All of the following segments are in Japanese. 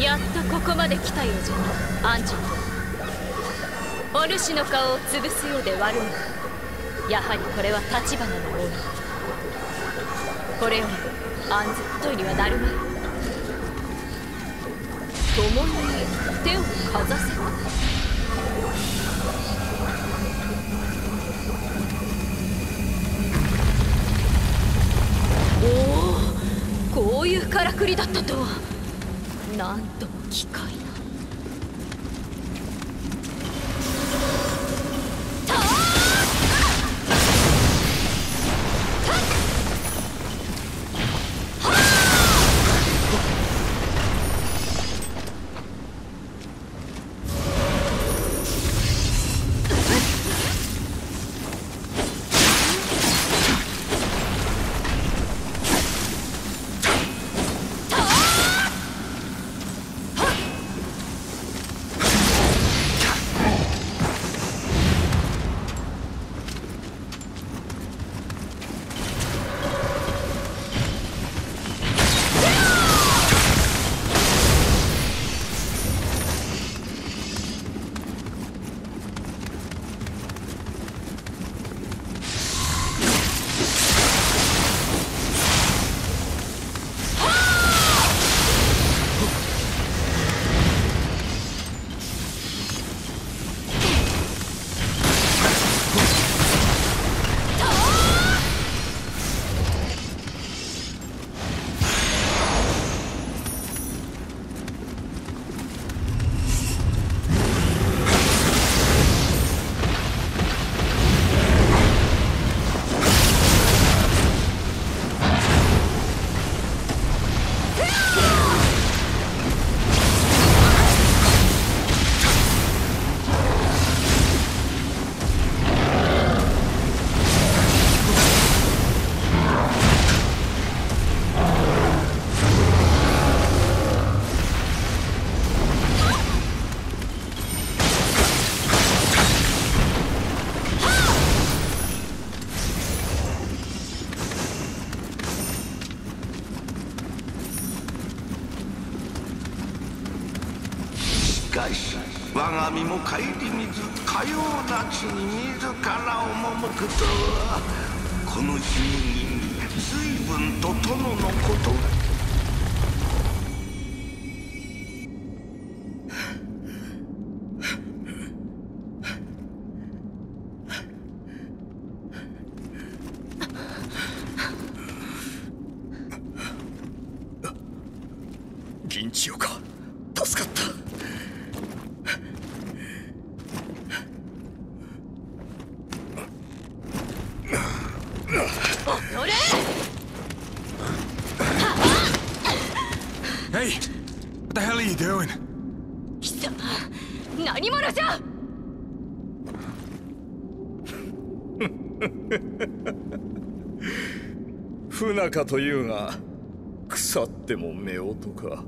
やっとここまで来たようじゃアンジュお主の顔を潰すようで悪いがやはりこれは立花のものこれより案ずっといにはなるまい共に手をかざせ。おおこういうからくりだったとは。何度も機械我が身も顧みずかような地に自ら赴くとはこの日に随分と殿のこと銀千代か。助かった乗れ Hey! What the hell are you doing? 貴様何者じゃ不仲というが腐っても夫婦か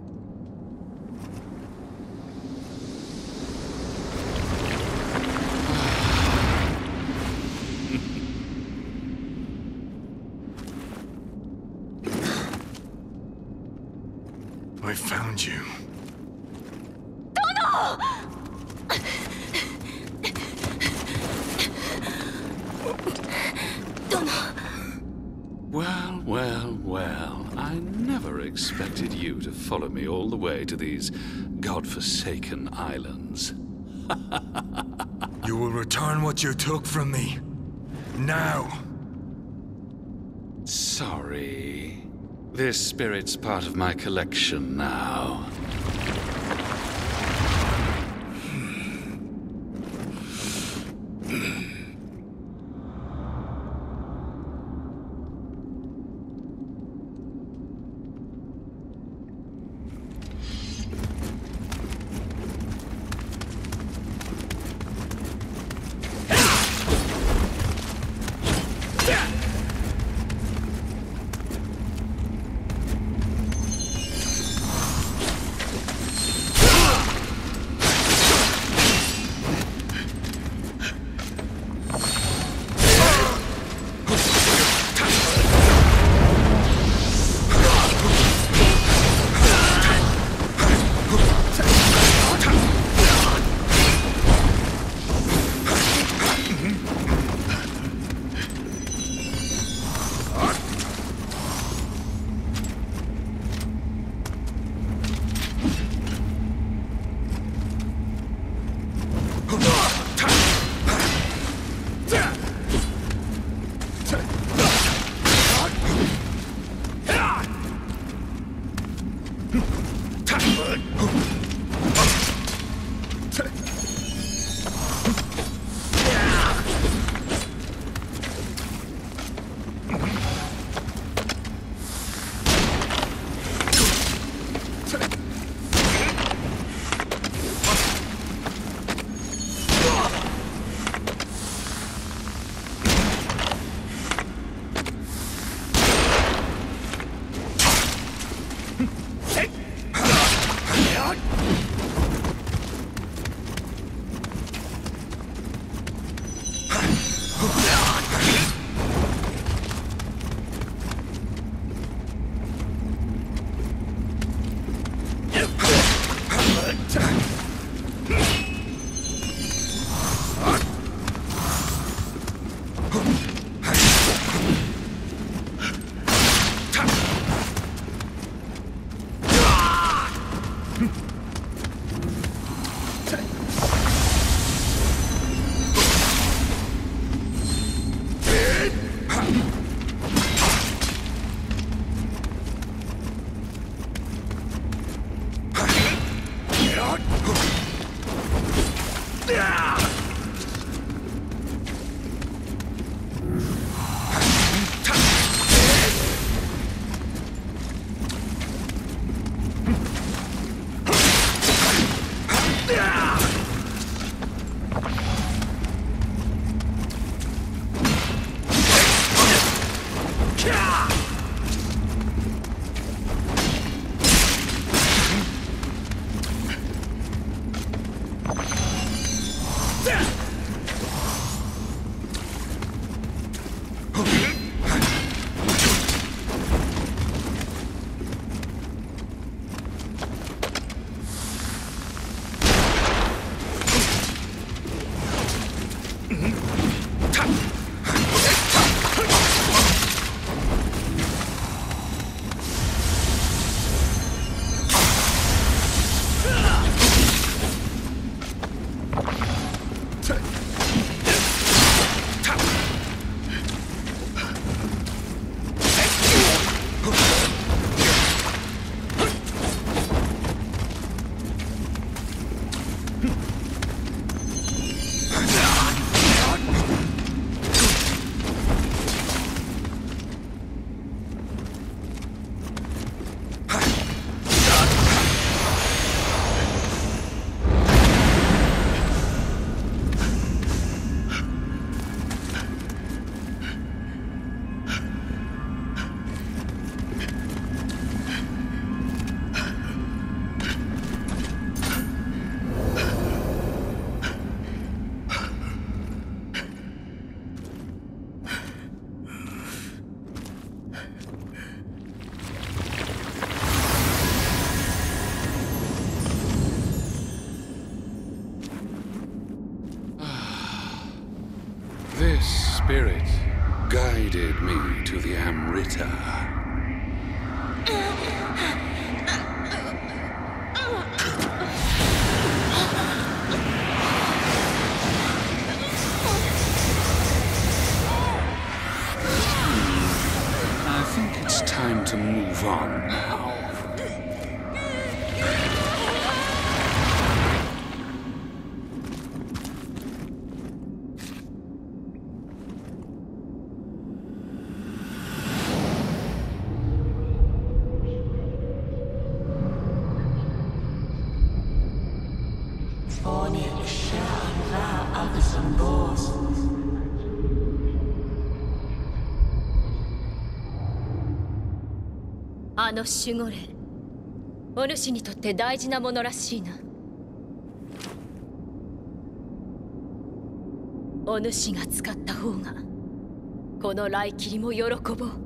I found you. Well, well, well. I never expected you to follow me all the way to these godforsaken islands. You will return what you took from me. Now. Sorry. This spirit's part of my collection now. Oh. Yeah! Spirit guided me to the Amrita. I think it's time to move on の守護霊。お主にとって大事なものらしいな。お主が使った方がこの雷霧も喜ぼう。